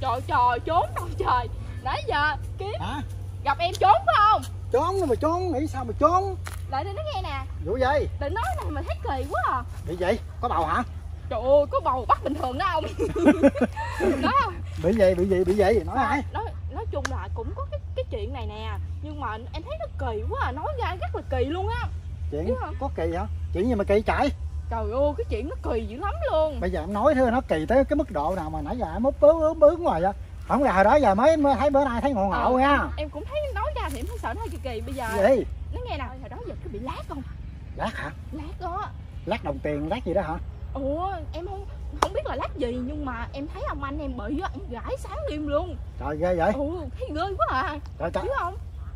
Trời trời trốn đâu trời. Nãy giờ kiếm hả? gặp em trốn phải không? Trốn mà trốn nghĩ sao mà trốn? Lại đây nó nghe nè. Vụ gì? Đừng nói này mà thấy kỳ quá à. Bị gì? Có bầu hả? Trời ơi có bầu bắt bình thường đó ông. Đó. Bị gì bị gì bị gì? Nói ai? nói, nói chung là cũng có cái cái chuyện này nè. Nhưng mà em thấy nó kỳ quá à Nói ra rất là kỳ luôn á. Chuyện có kỳ hả? Chuyện gì mà kỳ chạy Trời ơi cái chuyện nó kỳ dữ lắm luôn. Bây giờ em nói thứ nó kỳ tới cái mức độ nào mà nãy giờ em úp bướng úp bướng ngoài vậy không là hồi đó giờ mới, mới thấy bữa nay thấy ngộ ngộ Ờ, nha Em cũng thấy nói ra thì em thấy sợ nó hơi kỳ kỳ. Bây giờ gì? nó nghe nè Hồi đó giờ có bị lát không? Lát hả? Lát đó. Lát đồng tiền lát gì đó hả? Ủa em không không biết là lát gì nhưng mà em thấy ông anh em bị á ông gãi sáng đêm luôn. Trời ghê vậy. Ồ thấy ghê quá à. Trời trời. Biết không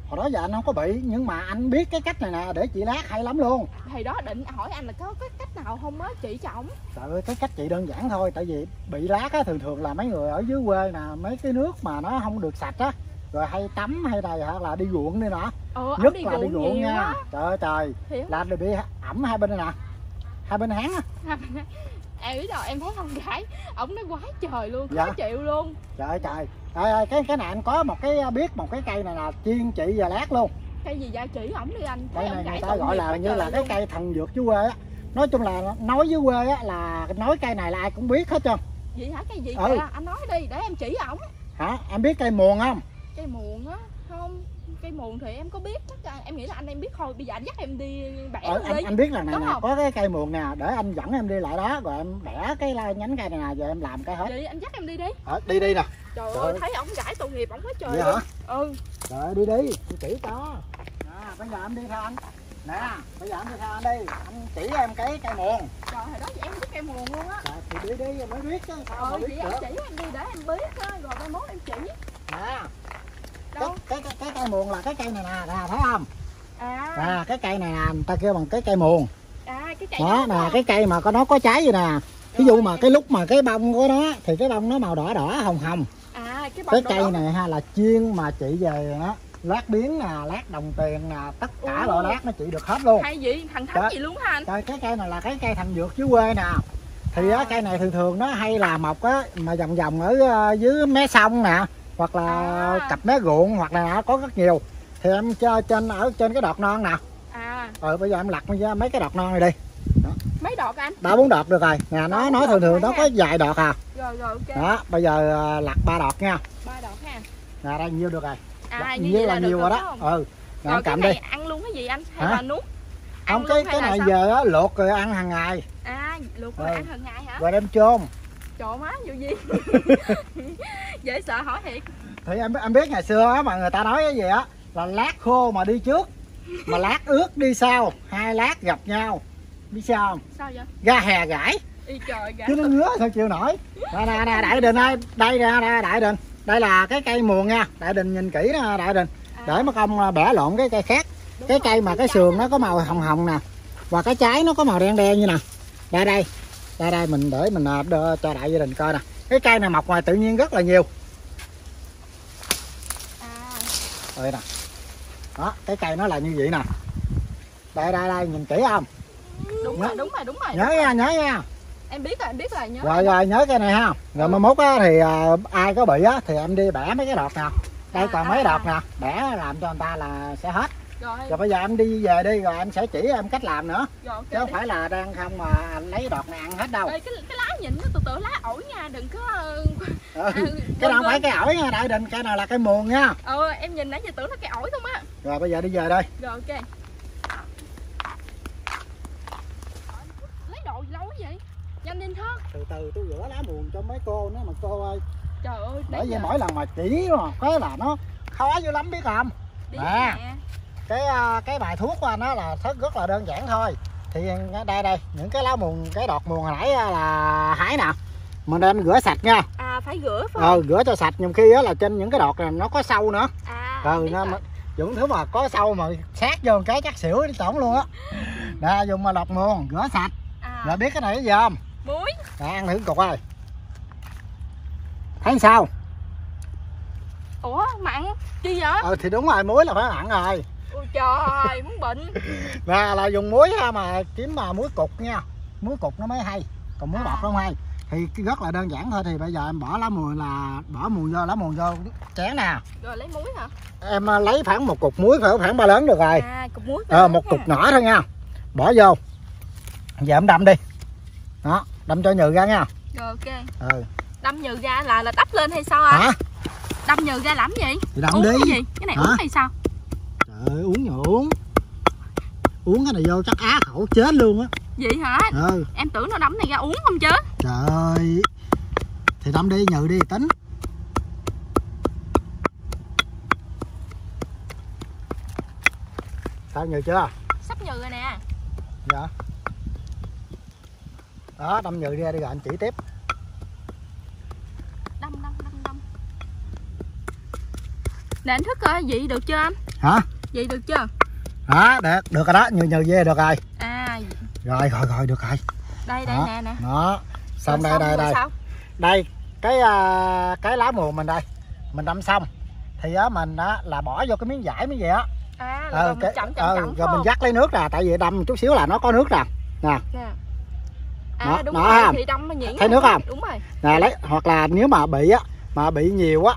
hồi đó giờ anh không có bị nhưng mà anh biết cái cách này nè để chị lát hay lắm luôn. Thì đó định hỏi anh là có cái cách nào không á chị cho ổng. Trời ơi cái cách chị đơn giản thôi tại vì bị lát á thường thường là mấy người ở dưới quê nè mấy cái nước mà nó không được sạch á rồi hay tắm hay này hoặc là đi ruộng đi nọ. Ổng nhất đi là đi ruộng nha. quá. Trời ơi trời. Thì là bị ẩm hai bên đây nè. Hai bên háng á em biết rồi em thấy ông gái. Ổng nó quá trời luôn khó Dạ. chịu luôn. Trời ơi trời. Ê, cái cái này anh có một cái biết một cái cây này là chiên chị và lát luôn. Cây gì dạ chỉ ổng đi anh. Thấy đây ông này người ta gọi là như là cái luôn. cây thần dược dưới quê á. Nói chung là nói dưới quê á là nói cây này là ai cũng biết hết trơn. Gì hả? Cây gì Ừ. kìa anh nói đi để em chỉ ổng. Hả? Em biết cây muồng không? Cây muồng á? Không cây muồng thì em có biết chắc là em nghĩ là anh em biết thôi bây giờ anh dắt em đi bẻ ờ, anh, đi. anh biết là này nè có cái cây muồng nè để anh dẫn em đi lại đó rồi em bẻ cái nhánh cây này nè rồi em làm cái hết. Vậy đi anh dắt em đi đi. Ờ, đi đi nè. Trời Trời ơi thấy ổng gãi tội nghiệp ổng quá trời hả? Ừ. Rồi đi đi anh chỉ cho. À, bây giờ em đi theo anh. Nè bây giờ em đi theo anh đi. Anh chỉ em cái cây muồng trời hồi đó em biết cây muồng luôn á. Rồi thì đi đi mới biết chứ sao mà ờ biết chị em được. chỉ em đi để em biết á rồi mai mốt em chỉ. Nè cái, cái, cái, cái cây muồng là cái cây này nè nè thấy không? À. À cái cây này nè người ta kêu bằng cái cây muồng. À cái cây đó nè cái cây mà có nó có trái gì nè. Ví dụ mà cái lúc mà cái bông của nó thì cái bông nó màu đỏ đỏ hồng hồng. À cái cái cây đó. này ha là chiên mà chị về nó lát biến nè lát đồng tiền nè tất cả loại lát nó chị được hết luôn. Hay gì thằng thánh gì luôn hả anh? Trời cái cây này là cái cây thành dược dưới quê nè. Thì á, À. cây này thường thường nó hay là mọc á mà vòng vòng ở ờ, dưới mé sông nè hoặc là À. cặp mé ruộng hoặc là có rất nhiều. Thì em cho trên ở trên cái đọt non nè à. Rồi bây giờ em lặt ra mấy cái đọt non này đi. Mấy đọt anh? Ba bốn đọt được rồi. Nè nó Ba, nó bốn thường thường nó có vài đọt à. Rồi rồi ok. Đó bây giờ ờ, lặt ba đọt nha. Ba đọt ha. Nè đây nhiêu được rồi? À Lặt như nhiêu là là nhiều rồi đó. đó ừ Nè, rồi em cái cầm này đi ăn luôn cái gì anh? Hay Hả? là nuốt? Ăn không cái cái này sao? giờ á luộc rồi ăn hàng ngày. À luộc rồi Ừ. ăn hàng ngày hả? Rồi đem chôn trời má vụ gì? Dễ sợ hỏi thiệt. Thì em em biết ngày xưa á mà người ta nói cái gì á là lát khô mà đi trước mà lát ướt đi sau hai lát gặp nhau. Biết sao không? Sao vậy? Ga hè gãi. Trời gã chứ nó ngứa sao chịu nổi. Nè nè nè đại đình ơi đây nè nè đại đình. Đây là cái cây muồng nha. Đại đình nhìn kỹ nè đại đình. Để mất công à, bẻ lộn cái cây khác. Đúng cái rồi, cây mà cái sườn nó có màu hồng hồng nè và cái trái nó có màu đen đen như nè. Đây đây đây đây mình để mình à, đưa cho đại gia đình coi nè. Cái cây này mọc ngoài tự nhiên rất là nhiều. À. Đây nè. Đó cái cây nó là như vậy nè. Đây đây đây nhìn kỹ không? Đúng Nhớ. rồi đúng rồi đúng rồi nhớ nha nhớ nha. Em biết rồi em biết rồi nhớ. Rồi rồi nhớ cái này ha. Rồi Ừ. mai mốt á thì à, ai có bị á thì em đi bẻ mấy cái đọt nè. Đây À, còn à, mấy à. đọt nè. Bẻ làm cho người ta là sẽ hết rồi. Rồi bây giờ em đi về đi rồi em sẽ chỉ em cách làm nữa. Rồi ok. Chứ không phải là đang không mà anh lấy đọt này ăn hết đâu. Ê, cái cái lá nhìn nó từ từ lá ổi nha đừng có ờ, ừ. à, cái quên phải cái ổi nha đại đình cái nào là cây muồng nha. Ờ em nhìn nãy giờ tưởng nó cái ổi không á. Rồi bây giờ đi về đây. Rồi ok. Lấy đồ lâu vậy? Nhanh lên thôi. Từ từ tôi rửa lá muồng cho mấy cô nữa mà cô ơi. Trời ơi bởi vì mỗi lần mà chỉ mà cái là nó khó dữ lắm biết không? Đi nè cái à, cái bài thuốc của anh là rất rất là đơn giản thôi. Thì đây đây những cái lá muồng cái đọt muồng hồi nãy á là hái nè. Mình đem rửa sạch nha. À phải rửa phải ờ rửa cho sạch nhiều khi á là trên những cái đọt này nó có sâu nữa. À ừ biết nó rồi. mà những thứ mà có sâu mà sát vô cái chắc xỉu đi tổn luôn á. Nè dùng mà đọt muồng rửa sạch. À. Rồi biết cái này cái gì không? Muối. Nè ăn thử cục ơi. Thấy sao? Ủa mặn chi vậy? Ờ thì đúng rồi muối là phải mặn rồi trời muốn bệnh. Nè là dùng muối ha mà kiếm mà muối cục nha. Muối cục nó mới hay còn muối À. bọt nó không hay. Thì rất là đơn giản thôi thì bây giờ em bỏ lá mùi là bỏ mùi vô lá mùi vô chén nè. Rồi lấy muối hả? Em à, lấy khoảng một cục muối phải khoảng ba lớn được rồi. À cục muối ờ, một cục nhỏ thôi nha. Bỏ vô. Giờ em đâm đi. Đó đâm cho nhừ ra nha. Rồi ok. Ừ. Đâm nhừ ra là là đắp lên hay sao à? Hả? Đâm nhừ ra làm gì thì đâm uống đi. cái gì? Cái này Hả? uống hay sao ơi uống nhờ uống? Uống cái này vô chắc á khẩu chết luôn á. Vậy hả? Ừ. Em tưởng nó đấm này ra uống không chứ? Trời. Ơi thì đâm đi nhừ đi tính. Sao nhừ chưa? Sắp nhừ rồi nè. Dạ. Đó đâm nhừ ra đi rồi anh chỉ tiếp. Đâm đâm đâm đâm. Để anh thức coi vậy được chưa anh? Hả vậy được chưa? Đó được được rồi đó. Nhừ nhừ về được rồi. À rồi rồi rồi. Được rồi. Đây đây Đó. nè nè. Đó. Xong Rồi đây đây đây. đây cái à, cái lá mùa mình đây. Mình đâm xong. Thì á mình á là bỏ vô cái miếng vải miếng gì á. À Ờ, rồi mình cái- chậm chậm ờ, chậm rồi mình không? dắt lấy nước nè tại vì đâm chút xíu là nó có nước nè. Nè. Nè à Đó, đúng đó rồi ha. thì đâm mà nhuyễn Thấy nước không? đúng rồi. Nè lấy hoặc là nếu mà bị á mà bị nhiều á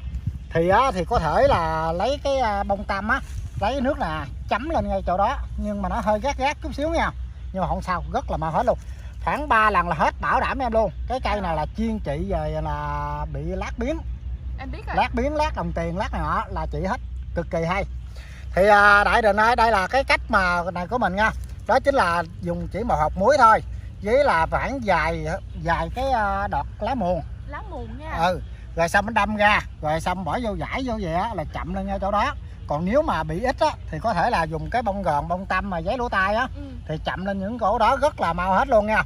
thì á thì có thể là lấy cái à, bông tăm á lấy nước nè chấm lên ngay chỗ đó nhưng mà nó hơi gắt gắt chút xíu nha. Nhưng mà không sao rất là mau hết luôn. Khoảng 3 lần là hết bảo đảm em luôn. Cái cây này là chuyên trị về là bị lát biến em biết rồi. Lát biến lát đồng tiền lát này nọ là chỉ hết. Cực kỳ hay. Thì à, đại đình ơi đây là cái cách mà này của mình nha. Đó chính là dùng chỉ một hộp muối thôi với là khoảng dài dài cái à, đọt lá muồng. Lá muồng nha. Ừ rồi xong nó đâm ra rồi xong bỏ vô giải vô vậy á là chậm lên ngay chỗ đó còn nếu mà bị ít á thì có thể là dùng cái bông gòn bông tăm mà giấy lỗ tai á ừ. thì chậm lên những cổ đó rất là mau hết luôn nha.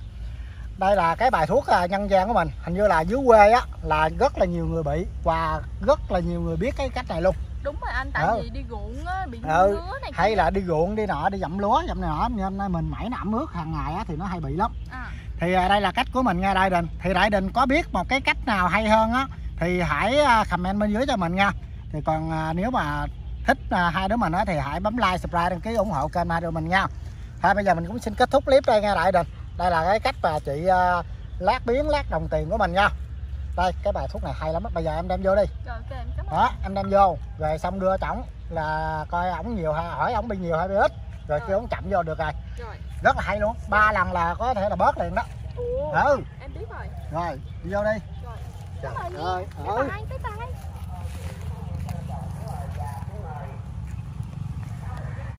Đây là cái bài thuốc à, nhân gian của mình. Hình như là dưới quê á là rất là nhiều người bị và rất là nhiều người biết cái cách này luôn. Đúng rồi anh tại Ừ. vì đi ruộng á bị Ừ, ngứa này hay kia. là đi ruộng đi nọ đi dặm lúa dặm này nọ nên nay mình mẩy nạm ướt hàng ngày á thì nó hay bị lắm. À, thì à, đây là cách của mình nha đại đình. Thì đại đình có biết một cái cách nào hay hơn á thì hãy à, comment bên dưới cho mình nha. Thì còn nếu mà thích à, hai đứa mình thì hãy bấm like subscribe đăng ký ủng hộ kênh hai đứa mình nha. Thôi bây giờ mình cũng xin kết thúc clip đây nha đại đình đây là cái cách mà chị à, lát biến lát đồng tiền của mình nha. Đây cái bài thuốc này hay lắm á. Bây giờ em đem vô đi. Rồi em cảm ơn. Đó em đem vô. Rồi xong đưa cho ổng là coi ổng nhiều hay hỏi ổng bị nhiều hay bị ít. Rồi Rồi. kêu ổng chậm vô được rồi. Rồi. Rất là hay luôn. Ba lần là có thể là bớt liền đó. Ừ. Em biết rồi. Rồi đi vô đi. Rồi. Trời cảm ơn nha ừ. bye bye bye bye